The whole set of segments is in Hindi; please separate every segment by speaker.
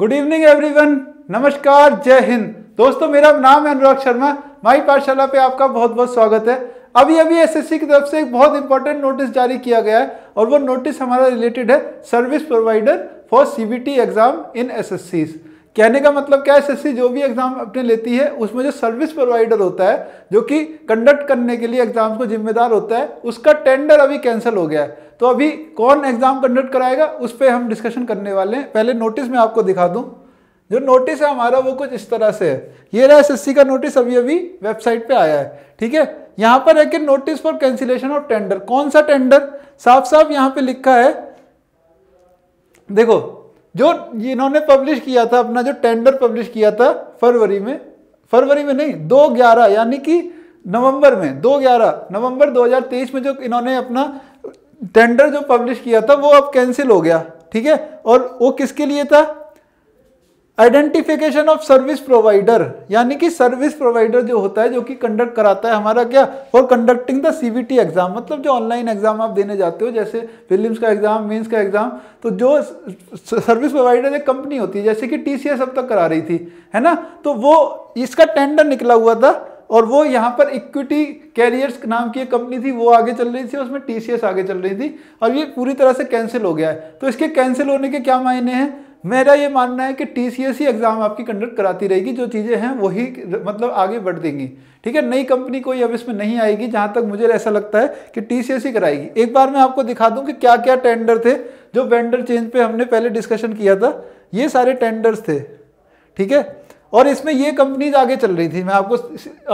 Speaker 1: गुड इवनिंग एवरीवन नमस्कार जय हिंद दोस्तों, मेरा नाम है अनुराग शर्मा। माई पाठशाला पे आपका बहुत बहुत स्वागत है। अभी अभी एसएससी की तरफ़ से एक बहुत इंपॉर्टेंट नोटिस जारी किया गया है और वो नोटिस हमारा रिलेटेड है service provider for CBT exam in एसएससीज़ कहने का मतलब क्या है? एस जो भी एग्ज़ाम अपने लेती है, उसमें जो सर्विस प्रोवाइडर होता है, जो कि कंडक्ट करने के लिए एग्ज़ाम को जिम्मेदार होता है, उसका टेंडर अभी कैंसिल हो गया है। तो अभी कौन एग्ज़ाम कंडक्ट कराएगा, उस पर हम डिस्कशन करने वाले हैं। पहले नोटिस में आपको दिखा दूँ। जो नोटिस है हमारा, वो कुछ इस तरह से है। ये रहा एसएससी का नोटिस अभी अभी वेबसाइट पे आया है, ठीक है? यहाँ पर है कि notice for cancellation of tender कौन सा टेंडर साफ़ साफ़ यहाँ पे लिखा है। देखो जो इन्होंने पब्लिश किया था, अपना जो टेंडर पब्लिश किया था फरवरी में फरवरी में नहीं, दो ग्यारह, यानी कि नवंबर में, दो ग्यारह, नवंबर 2023 में जो इन्होंने अपना टेंडर जो पब्लिश किया था, वो अब कैंसिल हो गया, ठीक है? और वो किसके लिए था? आइडेंटिफिकेशन ऑफ़ सर्विस प्रोवाइडर यानी कि सर्विस प्रोवाइडर जो होता है, जो कि कंडक्ट कराता है हमारा क्या? For conducting the CBT exam मतलब जो ऑनलाइन एग्ज़ाम आप देने जाते हो, जैसे फिलिम्स का एग्ज़ाम मीन्स का एग्ज़ाम तो जो सर्विस प्रोवाइडर एक कंपनी होती है, जैसे कि टीसीएस अब तक करा रही थी, है ना? तो वो इसका टेंडर निकला हुआ था, और वो यहाँ पर इक्विटी कैरियर्स नाम की एक कंपनी थी, वो आगे चल रही थी, उसमें टीसीएस आगे चल रही थी, और ये पूरी तरह से कैंसिल हो गया है। तो इसके कैंसिल होने के क्या मायने हैं? मेरा ये मानना है कि टी सी एस ही एग्ज़ाम आपकी कंडक्ट कराती रहेगी, जो चीज़ें हैं वही मतलब आगे बढ़ देंगी। ठीक है? नई कंपनी कोई अब इसमें नहीं आएगी, जहाँ तक मुझे ऐसा लगता है कि टी सी एस ही कराएगी। एक बार मैं आपको दिखा दूँ कि क्या क्या टेंडर थे, जो वेंडर चेंज पे हमने पहले डिस्कशन किया था, ये सारे टेंडर्स थे। ठीक है? और इसमें ये कंपनीज़ आगे चल रही थी। मैं आपको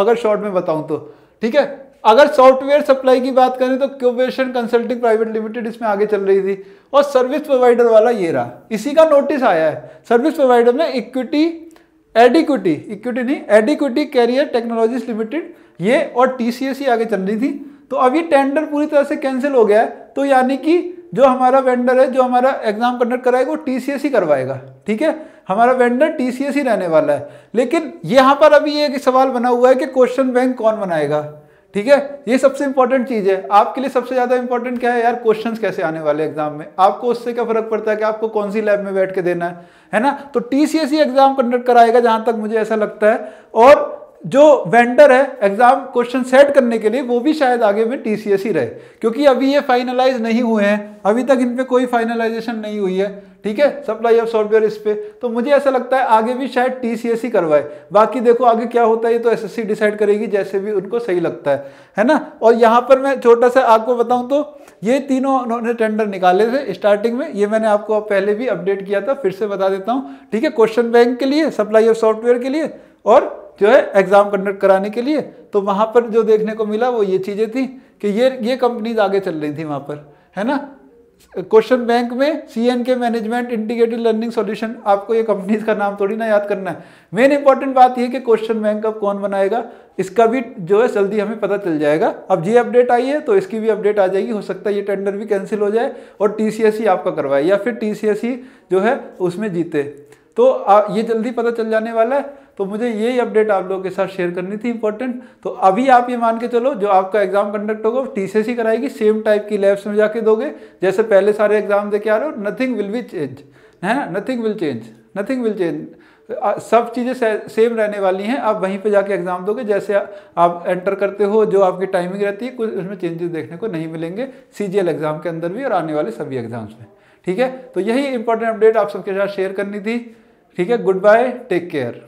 Speaker 1: अगर शॉर्ट में बताऊँ तो। ठीक है? अगर सॉफ्टवेयर सप्लाई की बात करें तो क्यूबेशन कंसल्टिंग प्राइवेट लिमिटेड इसमें आगे चल रही थी और सर्विस प्रोवाइडर वाला ये रहा। इसी का नोटिस आया है। सर्विस प्रोवाइडर में इक्विटी एडिक्विटी इक्विटी नहीं एडिक्विटी कैरियर टेक्नोलॉजीज़ लिमिटेड ये और टीसीएस ही आगे चल रही थी। तो अभी टेंडर पूरी तरह से कैंसिल हो गया है। तो यानी कि जो हमारा वेंडर है, जो हमारा एग्ज़ाम कंडक्ट कराएगा, वो ही करवाएगा। ठीक है? हमारा वेंडर टीसीएस ही रहने वाला है। लेकिन यहाँ पर अभी एक सवाल बना हुआ है कि क्वेश्चन बैंक कौन बनाएगा? ठीक है? ये सबसे इंपॉर्टेंट चीज़ है। आपके लिए सबसे ज़्यादा इंपॉर्टेंट क्या है यार? क्वेश्चंस कैसे आने वाले एग्ज़ाम में? आपको उससे क्या फ़र्क पड़ता है कि आपको कौन सी लैब में बैठ के देना है? है ना? तो टीसीएस एग्ज़ाम कंडक्ट कराएगा जहाँ तक मुझे ऐसा लगता है। और जो वेंडर है एग्ज़ाम क्वेश्चन सेट करने के लिए, वो भी शायद आगे में टीसीएस ही रहे। क्योंकि अभी ये फाइनलाइज नहीं हुए हैं। अभी तक इन पे कोई फाइनलाइजेशन नहीं हुई है। ठीक है? सप्लाई ऑफ़ सॉफ्टवेयर इस पे। तो मुझे ऐसा लगता है आगे भी शायद टीसीएस ही करवाए। बाकी देखो आगे क्या होता है, ये तो एसएससी डिसाइड करेगी, जैसे भी उनको सही लगता है। है ना? और यहाँ पर मैं छोटा सा आपको बताऊँ तो ये तीनों उन्होंने टेंडर निकाले थे स्टार्टिंग में। ये मैंने आपको पहले भी अपडेट किया था, फिर से बता देता हूँ। ठीक है? क्वेश्चन बैंक के लिए सप्लाई ऑफ़ सॉफ्टवेयर के लिए और जो है एग्ज़ाम कंडक्ट कराने के लिए। तो वहाँ पर जो देखने को मिला वो ये चीज़ें थी कि ये ये कंपनीज़ आगे चल रही थी वहाँ पर। है ना? क्वेश्चन बैंक में C N K management, integrated learning solution, आपको ये कंपनीज़ का नाम थोड़ी ना याद करना है। मेन इंपॉर्टेंट बात यह कि क्वेश्चन बैंक अब कौन बनाएगा? इसका भी जो है जल्दी हमें पता चल जाएगा। अब ये अपडेट आई है तो इसकी भी अपडेट आ जाएगी। हो सकता है ये टेंडर भी कैंसिल हो जाए और टी आपका करवाए, या फिर टी जो है उसमें जीते। तो ये जल्दी पता चल जाने वाला है। तो मुझे यही अपडेट आप लोगों के साथ शेयर करनी थी इंपॉर्टेंट तो अभी आप ये मान के चलो, जो आपका एग्ज़ाम कंडक्ट होगा टी सी सी कराएगी सेम टाइप की लैब्स में जाके दोगे। जैसे पहले सारे एग्ज़ाम दे के आ रहे हो नथिंग विल बी चेंज है? ना nothing will change nothing will change सब चीज़ें सेम रहने वाली हैं। आप वहीं पे जाके एग्ज़ाम दोगे, जैसे आप एंटर करते हो, जो आपकी टाइमिंग रहती है, कुछ उसमें चेंजेस देखने को नहीं मिलेंगे। सीजीएल एग्ज़ाम के अंदर भी और आने वाले सभी एग्ज़ाम्स में। ठीक है? तो यही इंपॉर्टेंट अपडेट आप सबके साथ शेयर करनी थी। ठीक है? Good bye take care